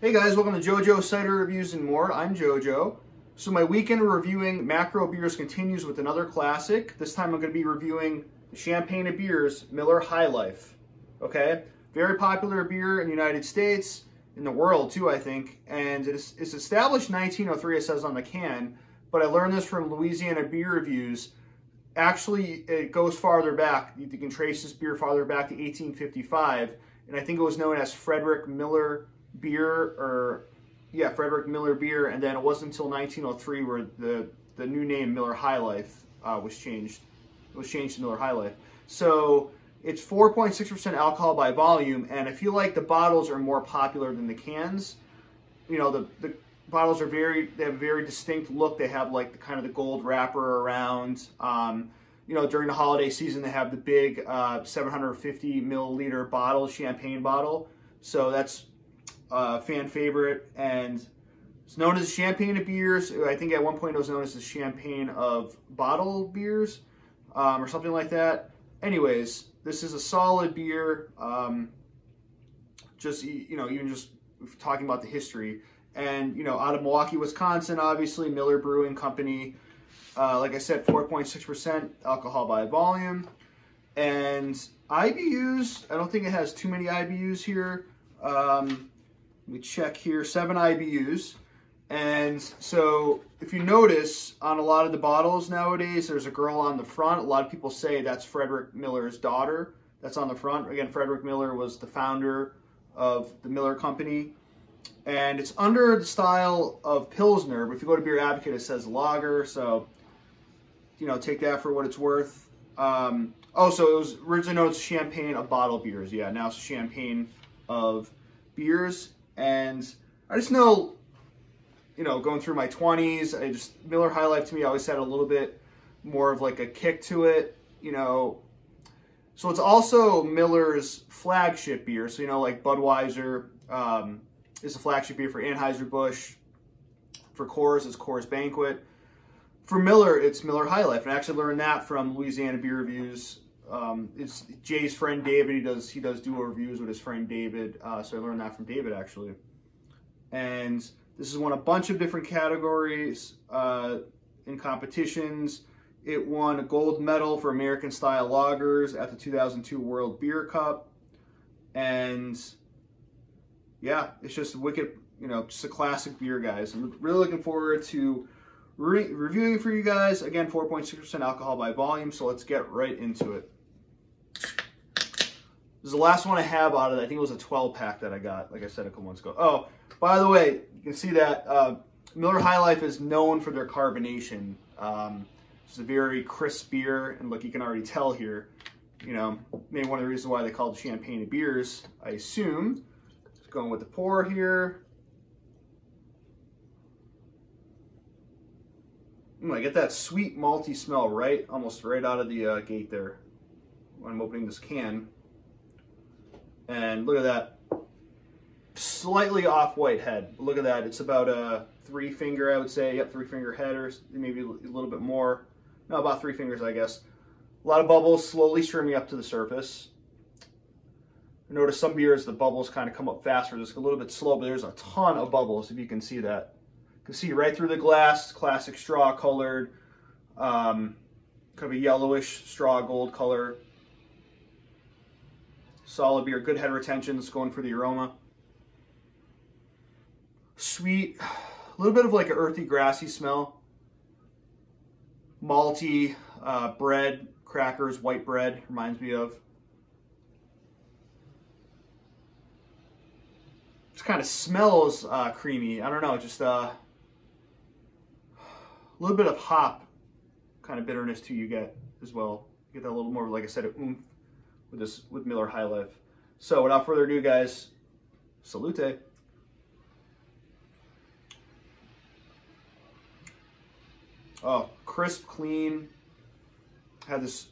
Hey guys, welcome to JoJo Cider Reviews and More. I'm JoJo. So my weekend reviewing macro beers continues with another classic. This time I'm going to be reviewing Champagne of Beers Miller High Life. Okay, very popular beer in the United States, in the world too, I think. And it's, it's established 1903, it says on the can. But I learned this from Louisiana Beer Reviews. Actually, it goes farther back. You can trace this beer farther back to 1855. And I think it was known as Frederick Miller beer or yeah, Frederick Miller beer, and then it wasn't until 1903 where the the new name Miller High Life uh, was changed. It was changed to Miller High Life. So it's 4.6% alcohol by volume, and I feel like the bottles are more popular than the cans. You know, the the bottles are very they have a very distinct look. They have like the kind of the gold wrapper around. Um, you know, during the holiday season, they have the big uh, 750 milliliter bottle, champagne bottle. So that's uh, fan favorite, and it's known as champagne of beers. I think at one point it was known as the champagne of bottle beers, um, or something like that. Anyways, this is a solid beer. Um, just you know, even just talking about the history, and you know, out of Milwaukee, Wisconsin, obviously Miller Brewing Company. Uh, like I said, 4.6% alcohol by volume. And IBUs, I don't think it has too many IBUs here. Um, we check here, seven IBUs. And so if you notice on a lot of the bottles nowadays, there's a girl on the front. A lot of people say that's Frederick Miller's daughter. That's on the front. Again, Frederick Miller was the founder of the Miller Company. And it's under the style of Pilsner, but if you go to Beer Advocate, it says lager. So, you know, take that for what it's worth. Um, oh, so it was originally known as champagne of bottle beers. Yeah, now it's champagne of beers. And I just know, you know, going through my 20s, I just, Miller High Life to me always had a little bit more of like a kick to it, you know. So it's also Miller's flagship beer. So, you know, like Budweiser um, is a flagship beer for Anheuser-Busch. For Coors, it's Coors Banquet. For Miller, it's Miller High Life. And I actually learned that from Louisiana Beer Reviews um, it's Jay's friend David. He does he does duo reviews with his friend David. Uh, so I learned that from David actually. And this has won a bunch of different categories uh, in competitions. It won a gold medal for American style lagers at the 2002 World Beer Cup. And yeah, it's just a wicked, you know, just a classic beer, guys. I'm really looking forward to re reviewing for you guys. Again, 4.6% alcohol by volume, so let's get right into it. This is the last one I have out of it. I think it was a 12 pack that I got, like I said a couple months ago. Oh, by the way, you can see that uh, Miller High Life is known for their carbonation. Um, it's a very crisp beer, and look, you can already tell here, you know, maybe one of the reasons why they call it champagne beers, I assume. Just going with the pour here. Mm, I get that sweet malty smell right, almost right out of the uh, gate there when I'm opening this can. And look at that. Slightly off-white head. Look at that. It's about a three finger, I would say. Yep, three finger head or maybe a little bit more. No, about three fingers, I guess. A lot of bubbles slowly streaming up to the surface. Notice some beers, the bubbles kind of come up faster, just a little bit slow, but there's a ton of bubbles, if you can see that. You can see right through the glass, classic straw colored, um, kind of a yellowish straw gold color. Solid beer, good head retention. It's going for the aroma. Sweet, a little bit of like an earthy, grassy smell. Malty, uh, bread, crackers, white bread, reminds me of. Just kind of smells uh, creamy. I don't know, just uh, a little bit of hop kind of bitterness too you get as well. You get that little more, like I said, oomph with this with Miller High Life. So without further ado, guys, salute. Oh, crisp, clean. Had this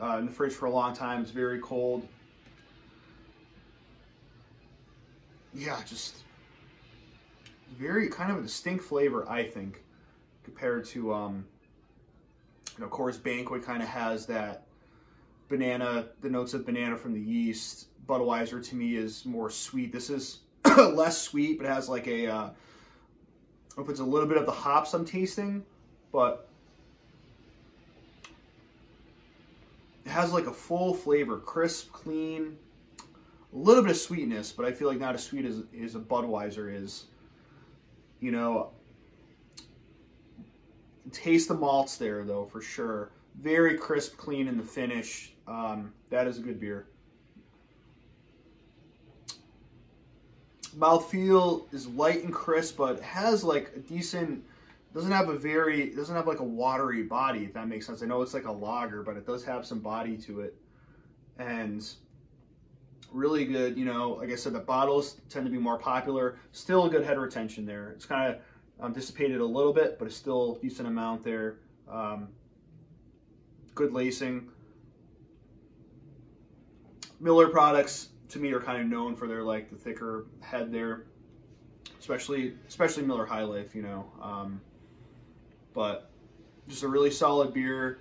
uh, in the fridge for a long time. It's very cold. Yeah, just very kind of a distinct flavor, I think, compared to, um, you know, Coors Banquet kind of has that banana, the notes of banana from the yeast. Budweiser to me is more sweet. This is less sweet, but has like a, uh, if it's a little bit of the hops I'm tasting, but it has like a full flavor, crisp, clean, a little bit of sweetness, but I feel like not as sweet as, as a Budweiser is. You know, taste the malts there though, for sure. Very crisp, clean in the finish. Um, that is a good beer. Mouthfeel is light and crisp, but has like a decent, doesn't have a very, doesn't have like a watery body, if that makes sense. I know it's like a lager, but it does have some body to it. And really good, you know, like I said, the bottles tend to be more popular. Still a good head retention there. It's kind of um, dissipated a little bit, but it's still a decent amount there. Um, good lacing. Miller products to me are kind of known for their like the thicker head there, especially especially Miller High Life, you know. Um, but just a really solid beer.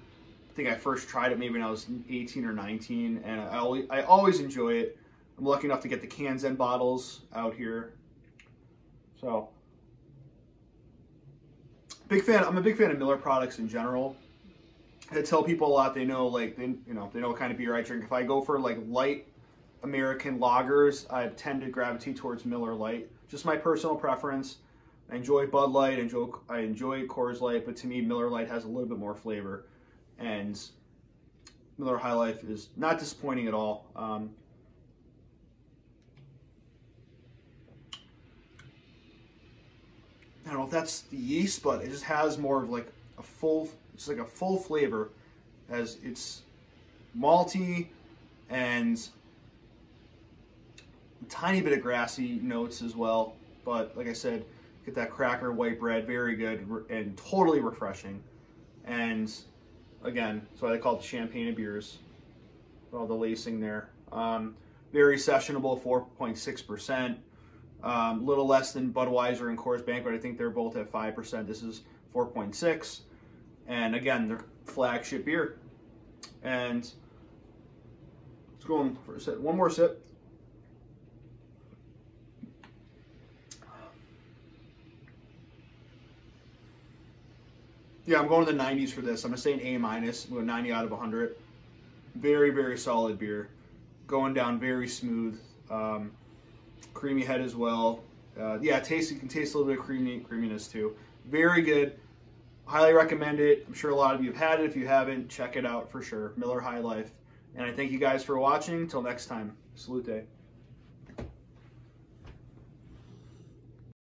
I think I first tried it maybe when I was 18 or 19, and I always, I always enjoy it. I'm lucky enough to get the cans and bottles out here. So, big fan. I'm a big fan of Miller products in general. I tell people a lot. They know like they you know they know what kind of beer I drink. If I go for like light American lagers, I tend to gravitate towards Miller Lite. Just my personal preference. I enjoy Bud Light, I enjoy, I enjoy Coors Light, but to me, Miller Lite has a little bit more flavor. And Miller High Life is not disappointing at all. Um, I don't know if that's the yeast, but it just has more of like a full, it's like a full flavor as it's malty and a tiny bit of grassy notes as well. But like I said, get that cracker white bread, very good and totally refreshing. And again, that's why they call it champagne of beers. All the lacing there. Um, very sessionable, 4.6%. Um, little less than Budweiser and Coors Banquet. I think they're both at 5%. This is 4.6. And again, their flagship beer. And let's go on for a sip. One more sip. Yeah, I'm going to the 90s for this. I'm going to say an A minus. I'm 90 out of 100. Very, very solid beer. Going down very smooth. Um, creamy head as well. Uh, yeah, taste. You can taste a little bit of creamy creaminess too. Very good. Highly recommend it. I'm sure a lot of you have had it. If you haven't, check it out for sure. Miller High Life. And I thank you guys for watching. Until next time, salute.